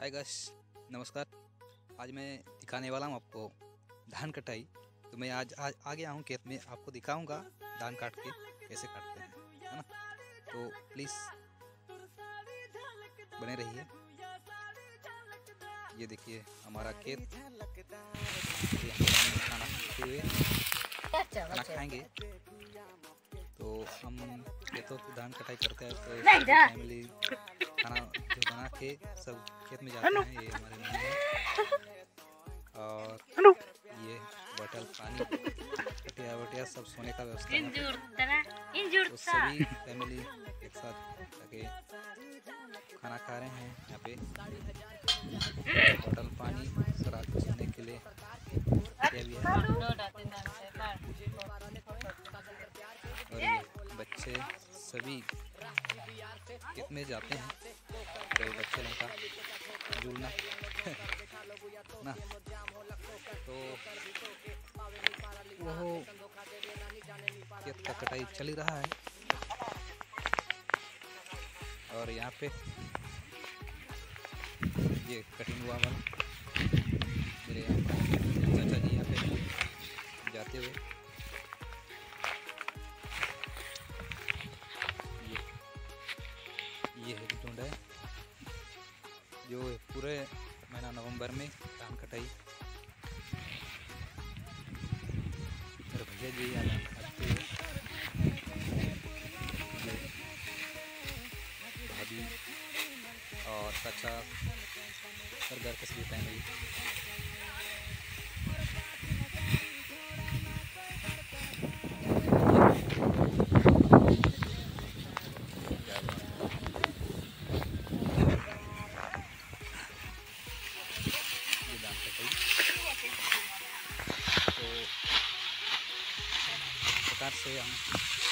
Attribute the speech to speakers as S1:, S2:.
S1: हाय गश नमस्कार। आज मैं दिखाने वाला हूँ आपको धान कटाई। तो मैं आज आज आ गया हूँ खेत में आपको दिखाऊँगा धान काट के कैसे काटते हैं है ना? तो प्लीज़ बने रहिए। ये देखिए हमारा खेत। खाना खाते हुए खाना खाएँगे। तो हम खेतों की धान कटाई करते हैं तो फैमिली खाना बना के सब खेत में जाते हैं ये हमारे मम्मी और ये बॉटल पानी कटिया वटिया सब सोने का व्यवस्था तो सभी फैमिली एक साथ जाके खाना खा रहे हैं यहाँ पे। बॉटल पानी को सोने के लिए भी है। और बच्चे सभी में जाते हैं। तो बच्चे लोग का झूलना ना। तो वो खेत का कटाई चल ही रहा है? और यहाँ पे ये कटिंग हुआ वाला। मेरे चाचा जी यहाँ पे जाते हुए। जो पूरे महीना नवंबर में धान कटाई। मेरे भैया जी आना और चाचा और घर के फैमिली दान कटाई